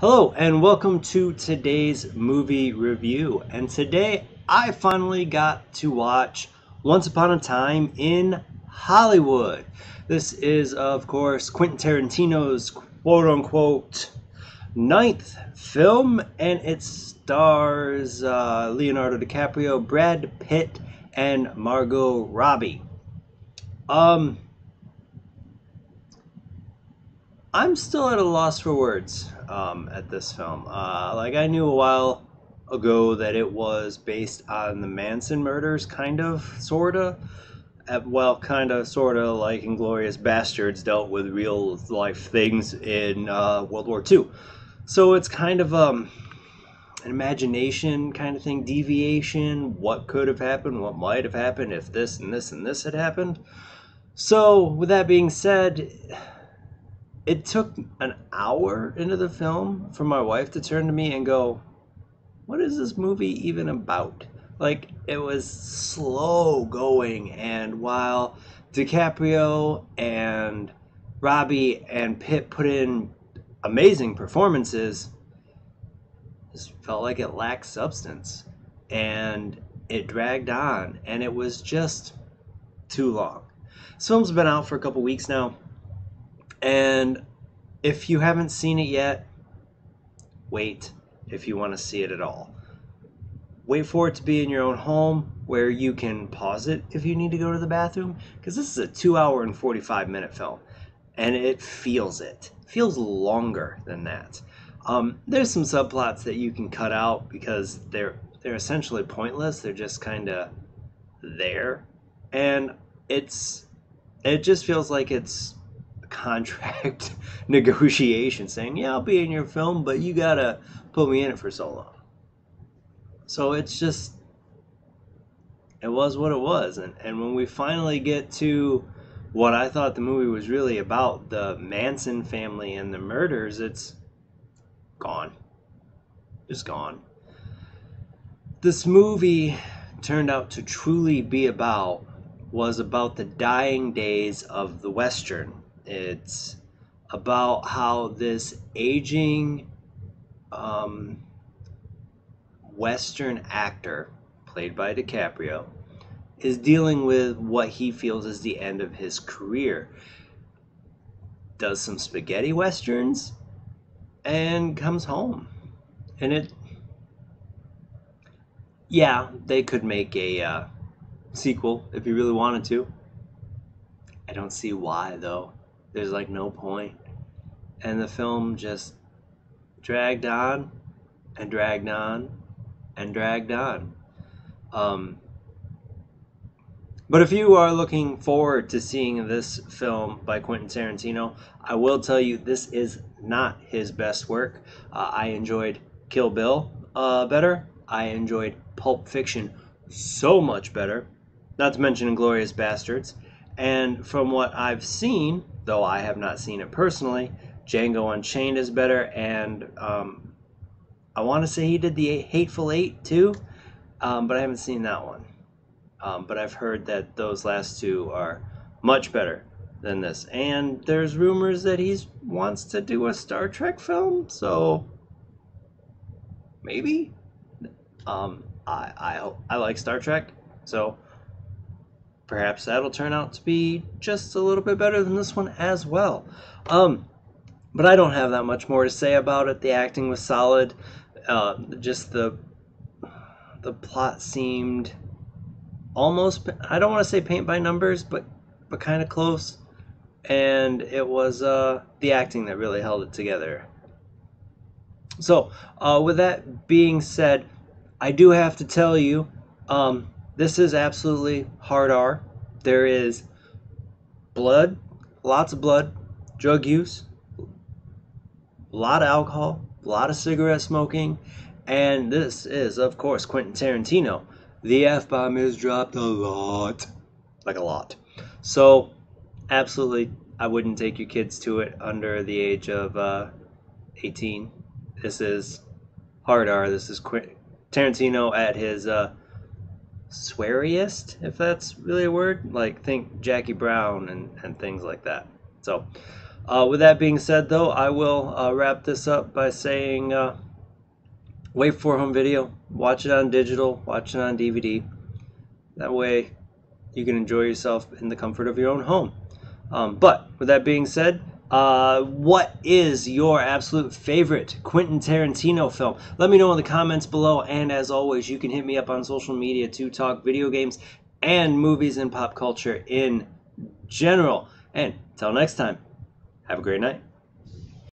Hello, and welcome to today's movie review. And today I finally got to watch Once Upon a Time in Hollywood. This is, of course, Quentin Tarantino's quote unquote ninth film, and it stars uh, Leonardo DiCaprio, Brad Pitt, and Margot Robbie. Um, I'm still at a loss for words um, at this film. Uh, like I knew a while ago that it was based on the Manson murders, kind of, sorta. Uh, well, kind of, sorta, like Inglourious Basterds dealt with real life things in uh, World War II. So it's kind of um, an imagination kind of thing, deviation. What could have happened? What might have happened if this and this and this had happened? So, with that being said, it took an hour into the film for my wife to turn to me and go, What is this movie even about? Like, it was slow going, and while DiCaprio and Robbie and Pitt put in amazing performances, it felt like it lacked substance. And it dragged on, and it was just too long. This film's been out for a couple weeks now and if you haven't seen it yet, wait if you want to see it at all. Wait for it to be in your own home where you can pause it if you need to go to the bathroom because this is a 2 hour and 45 minute film and it feels it. feels longer than that. Um, there's some subplots that you can cut out because they're they're essentially pointless. They're just kind of there, and it's it just feels like it's contract negotiation saying, yeah, I'll be in your film, but you gotta put me in it for so long. So it's just, it was what it was. And, and when we finally get to what I thought the movie was really about, the Manson family and the murders, it's gone. Just gone. This movie turned out to truly be about was about the dying days of the Western it's about how this aging um, Western actor, played by DiCaprio, is dealing with what he feels is the end of his career. Does some spaghetti westerns and comes home. And it, yeah, they could make a uh, sequel if you really wanted to. I don't see why though. There's like no point. And the film just dragged on and dragged on and dragged on. Um, but if you are looking forward to seeing this film by Quentin Tarantino, I will tell you this is not his best work. Uh, I enjoyed Kill Bill uh, better. I enjoyed Pulp Fiction so much better. Not to mention Inglourious Basterds. And from what I've seen, though I have not seen it personally, Django Unchained is better, and um, I want to say he did the Hateful Eight too, um, but I haven't seen that one. Um, but I've heard that those last two are much better than this, and there's rumors that he wants to do a Star Trek film, so maybe. Um, I I I like Star Trek, so perhaps that'll turn out to be just a little bit better than this one as well. Um, but I don't have that much more to say about it. The acting was solid. Uh, just the the plot seemed almost I don't want to say paint by numbers, but but kind of close. And it was uh, the acting that really held it together. So, uh, with that being said, I do have to tell you, um, this is absolutely hard R. There is blood, lots of blood, drug use, a lot of alcohol, a lot of cigarette smoking, and this is, of course, Quentin Tarantino. The F bomb is dropped a lot. Like a lot. So, absolutely, I wouldn't take your kids to it under the age of uh, 18. This is hard R. This is Quentin Tarantino at his uh, sweariest, if that's really a word. Like think Jackie Brown and, and things like that. So Uh, with that being said, though, I will uh, wrap this up by saying uh, wait for home video, watch it on digital, watch it on DVD. That way you can enjoy yourself in the comfort of your own home. Um, but with that being said, uh, what is your absolute favorite Quentin Tarantino film? Let me know in the comments below. And as always, you can hit me up on social media to talk video games and movies and pop culture in general. And until next time, have a great night.